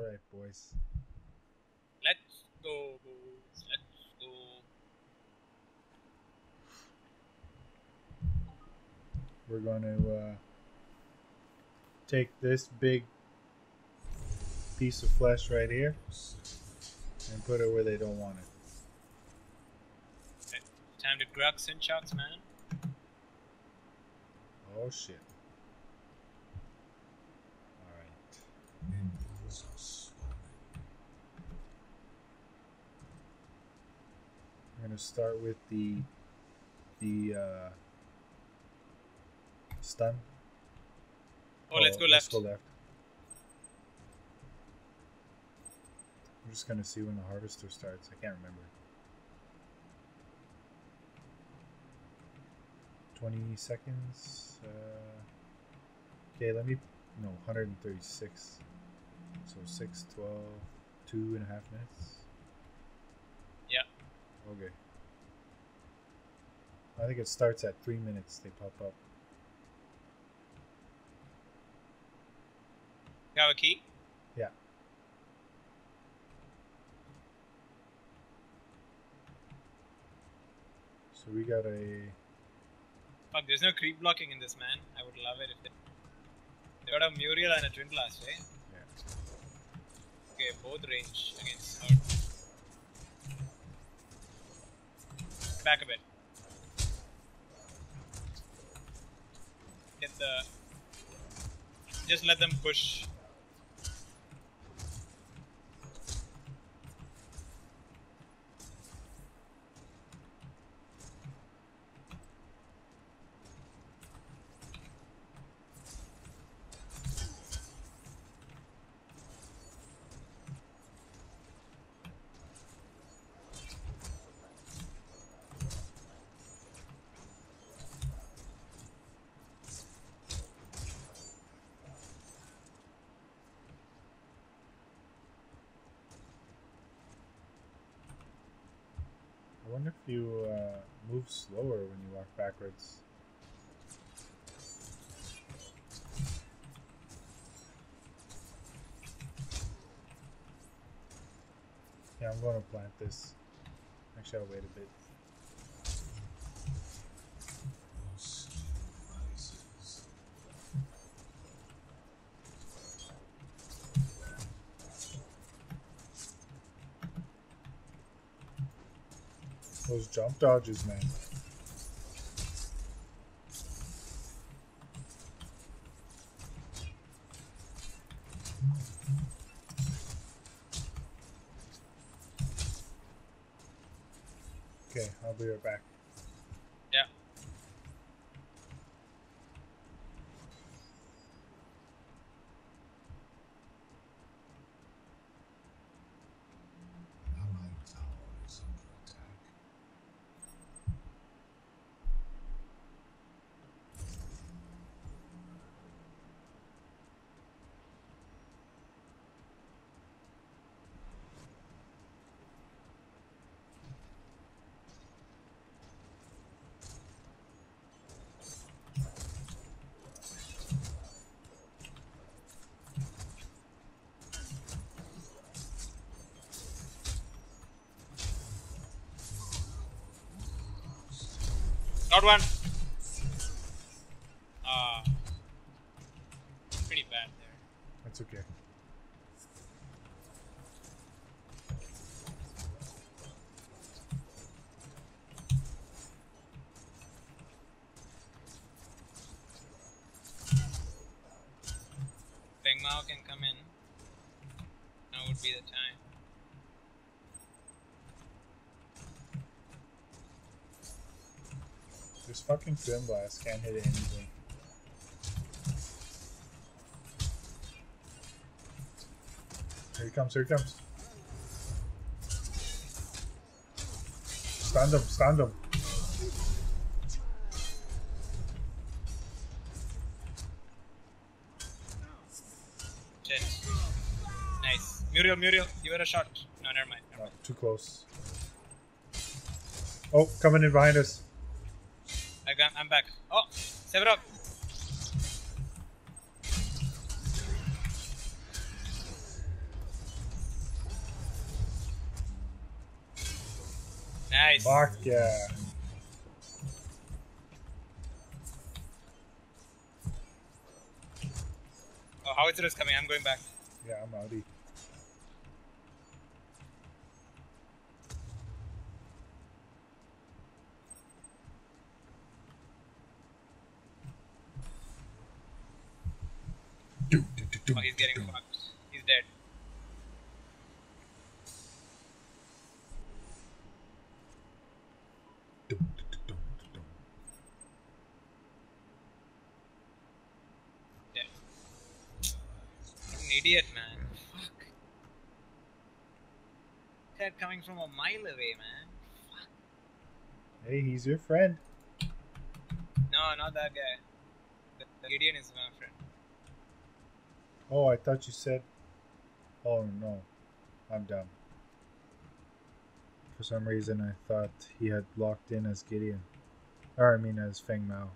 All right, boys. Let's go, boys. Let's go. We're going to uh, take this big piece of flesh right here and put it where they don't want it. Time to grug shots, man. Oh shit. Alright. We're gonna start with the the uh stun. Oh, let's go left. Let's go left. I'm just gonna see when the harvester starts. I can't remember. 20 seconds. Uh, okay, let me. No, 136. So 6, 12, two and a half minutes. Okay. I think it starts at 3 minutes, they pop up. You have a key? Yeah. So we got a. Fuck, there's no creep blocking in this, man. I would love it if they. They got a Muriel and a Twin Blast, right? Yeah. Okay, both range against Herd. Back a bit. Get the. Just let them push. Wonder if you uh, move slower when you walk backwards. Yeah, I'm going to plant this. Actually, I'll wait a bit. Those jump dodges, man. Okay, I'll be right back. Yeah. Allied tower is under attack. Not one. Ah. pretty bad there. That's okay. Feng Mao can come in. Now would be the time. This fucking twin blast can't hit anything. Here he comes, here he comes. Stand him, stand him. Shit. Nice. Muriel, Muriel, give it a shot. No, never mind. Never mind. too close. Oh, coming in behind us. I'm, I'm back. Oh, up. Nice. Fuck yeah. Oh, it is coming. I'm going back. Yeah, I'm outie. Oh, he's getting fucked. He's dead. Dead. What an idiot, man. Fuck. That coming from a mile away, man. Fuck. Hey, he's your friend. No, not that guy. The, the Gideon is my friend. Oh, I thought you said. Oh no, I'm dumb. For some reason, I thought he had locked in as Gideon, or I mean as Feng Mao.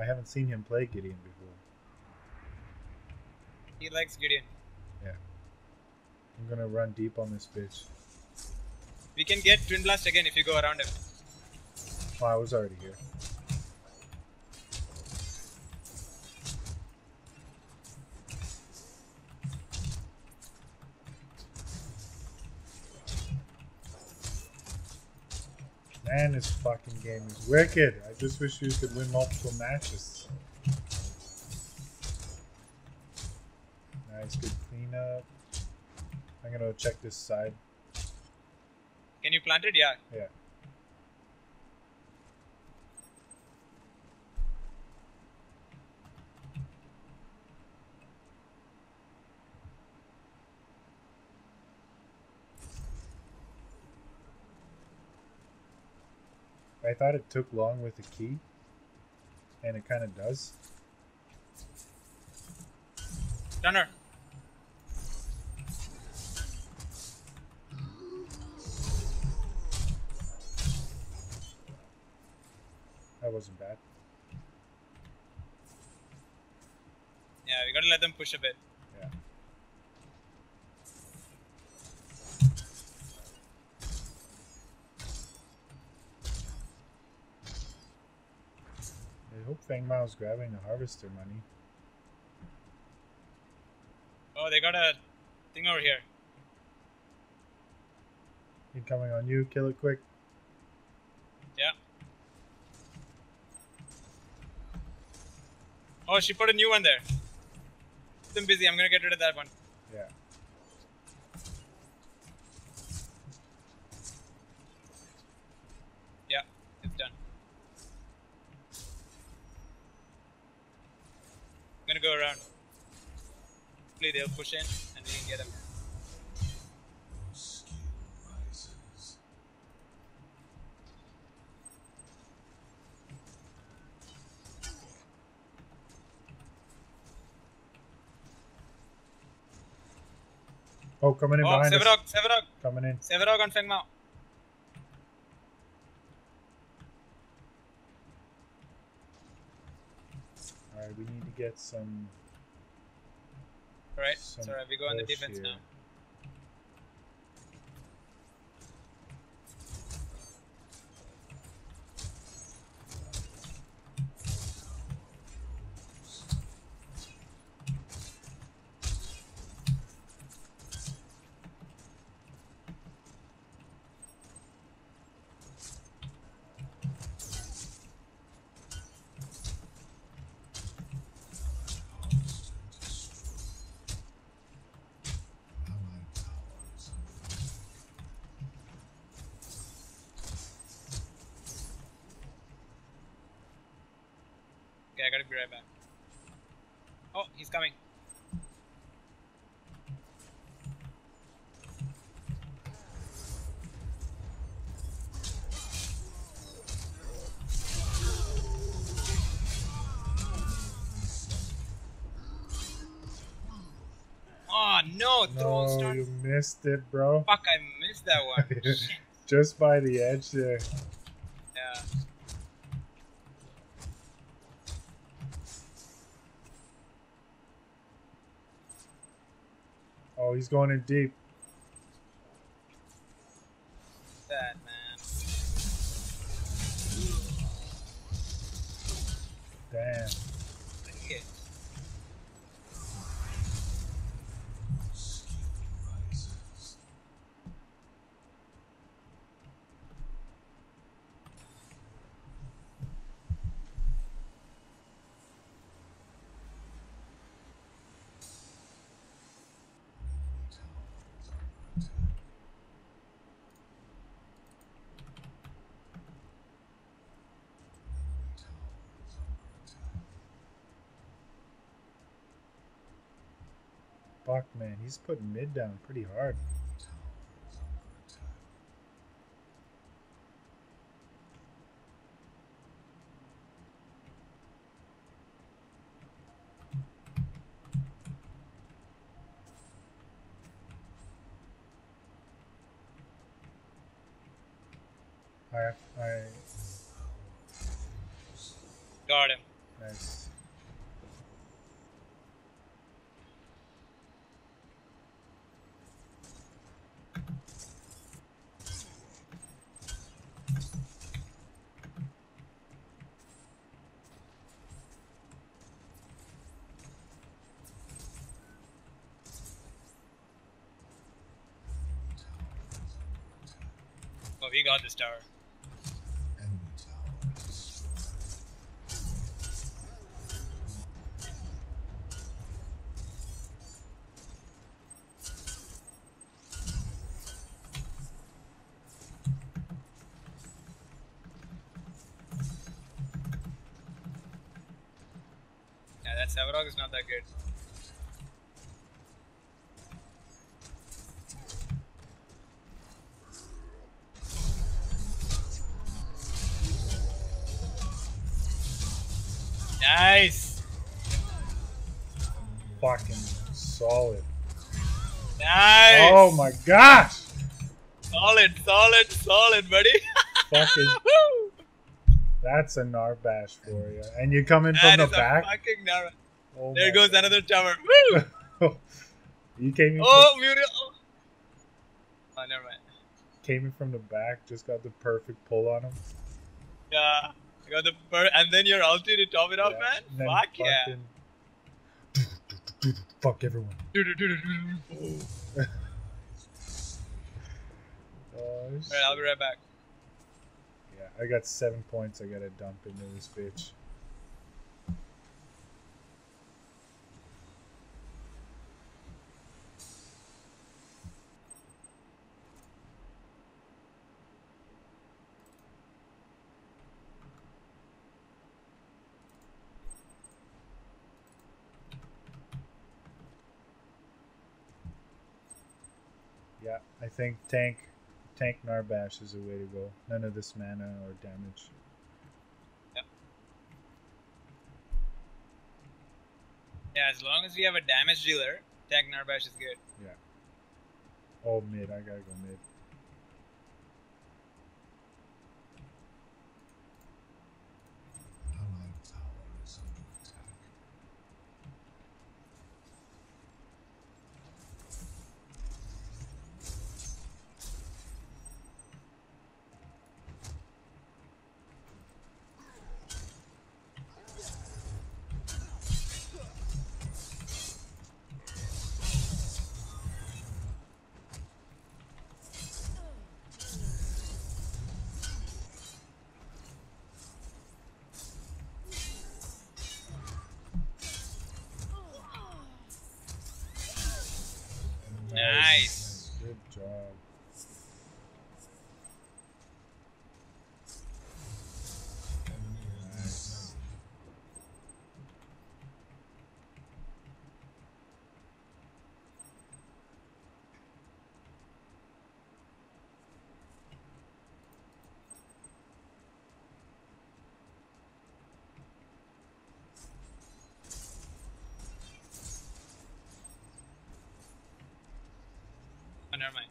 I haven't seen him play Gideon before. He likes Gideon. Yeah. I'm gonna run deep on this bitch. We can get Twin Blast again if you go around him. Oh, I was already here. Man, this fucking game is wicked. I just wish you could win multiple matches. Nice, good cleanup. I'm gonna check this side. Can you plant it? Yeah. Yeah. I thought it took long with the key, and it kind of does. Runner. That wasn't bad. Yeah, we gotta let them push a bit. Feng Mao's grabbing the harvester money. Oh, they got a thing over here. Incoming on you, kill it quick. Yeah. Oh, she put a new one there. I'm busy. I'm gonna get rid of that one. Yeah. Yeah, I'm gonna go around. Hopefully they'll push in and we can get them. Oh, coming in Oh, behind us. Sevarog, Sevarog, Coming in. Sevarog on Feng Mao. Alright, we need to get some. Alright, Some so we go on the defense here. now. Okay, I gotta be right back. Oh, he's coming. Oh no, throne No, you missed it, bro. Fuck, I missed that one. Just by the edge there. Oh, he's going in deep. That man. Damn. Fuck, man. He's putting mid down pretty hard. Enemy tower is under attack. I, I, Got him. nice. Oh, we got this tower. Yeah, that Sevarog is not that good. Fucking solid. Nice! Oh my gosh! Solid, solid, solid, buddy! Fucking, that's a Narbash for you. And you come in from That the is a back. fucking nar- Oh There goes God. another tower. Woo! you came in, Oh, Muriel! Oh. oh, never mind. came in from the back, just got the perfect pull on him. Yeah. I got the per- and then your ulti to top it off, Yeah. man. Fuck yeah. Fuck everyone. Alright. I'll be right back. Yeah, I got seven points I gotta dump into this bitch. I think tank tank Narbash is the way to go. None of this mana or damage. Yeah, as long as we have a damage dealer, Tank Narbash is good. Yeah. Oh, mid. I gotta go mid. never mind.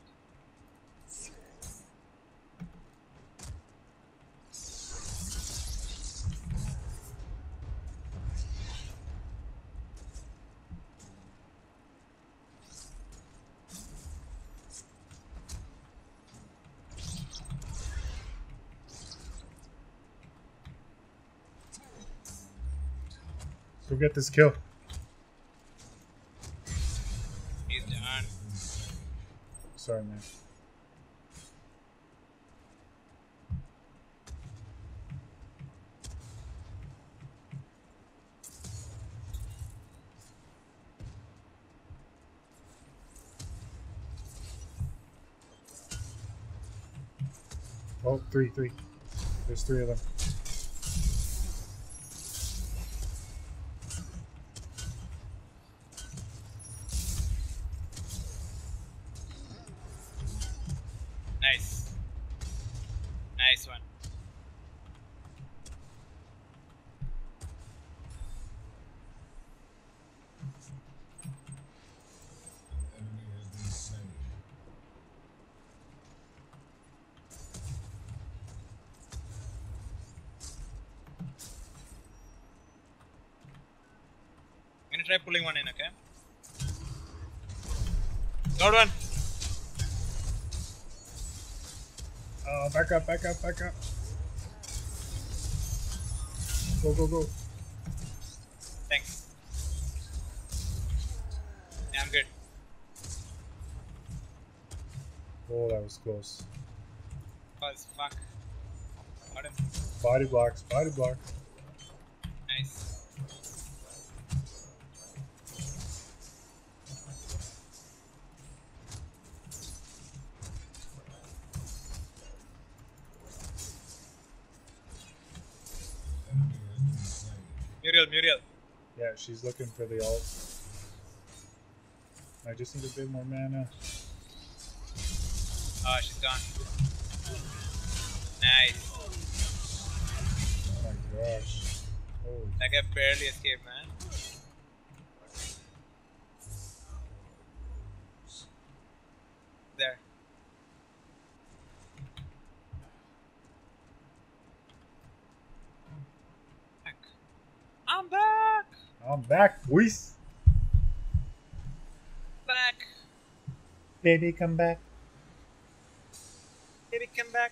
Go get this kill. Three, three. There's three of them. Nice. Nice one. Pulling one in, okay? Third one. Oh, back up, back up, back up. Go, go, go. Thanks. Yeah, I'm good. Oh, that was close. Oh, Cause fuck. Got him. Body blocks, body blocks. Nice. Muriel, Muriel. Yeah, she's looking for the ult. I just need a bit more mana. Oh, she's gone. Nice. Oh my gosh. Holy That guy barely escaped, man. There. Back. I'm back! I'm back, boys. Back! Baby, come back. Baby, come back.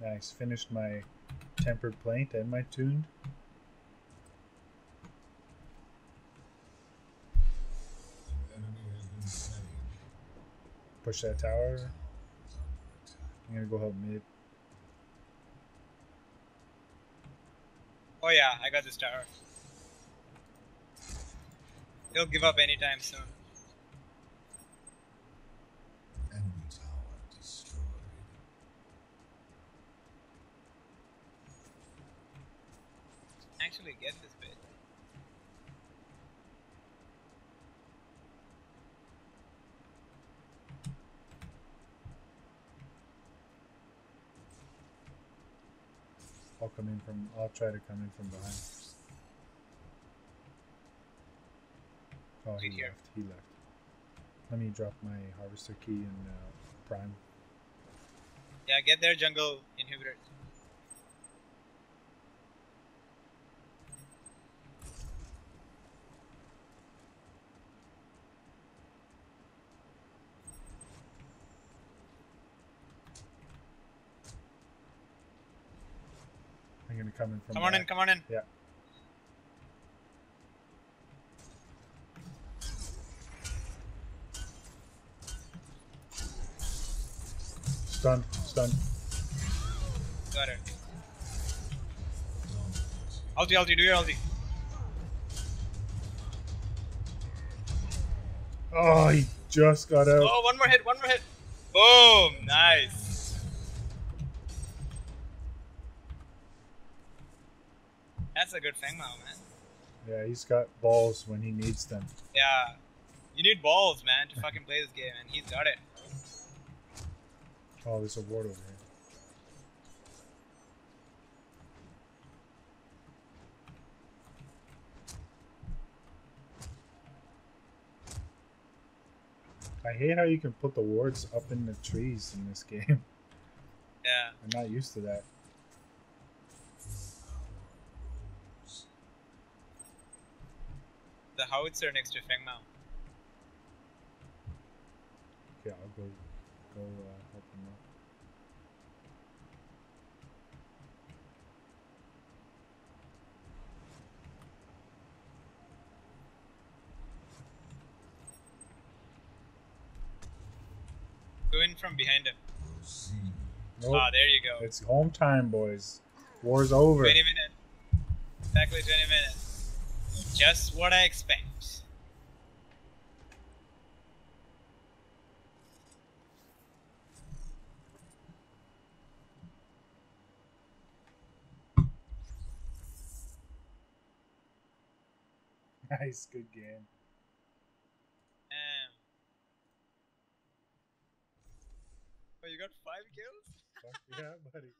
Nice. Finished my tempered plaint and my tuned. Push that tower. I'm gonna go help mid. Oh yeah, I got this tower. He'll give up anytime soon. Enemy tower destroyed. Actually get this bit. I'll come in from. I'll try to come in from behind. Oh, he left. He left. Let me drop my harvester key and uh, prime. Yeah, get their jungle inhibitors. Come from. Come on in, come on in. Yeah. Stun, stun. Got it. Ulti, ulti, do your ulti. Oh, he just got out. Oh, one more hit, one more hit. Boom, nice. That's a good Feng Mao, man. Yeah, he's got balls when he needs them. Yeah. You need balls, man, to fucking play this game, and he's got it. Oh, there's a ward over here. I hate how you can put the wards up in the trees in this game. Yeah. I'm not used to that. Howitzer next to Feng Mao. Okay, I'll go go uh, help him out. Go in from behind him. Nope. Ah, there you go. It's home time, boys. War's over. 20 minutes. Exactly 20 minutes. Just what I expect. Nice, good game. Oh, you got five kills? Yeah, buddy.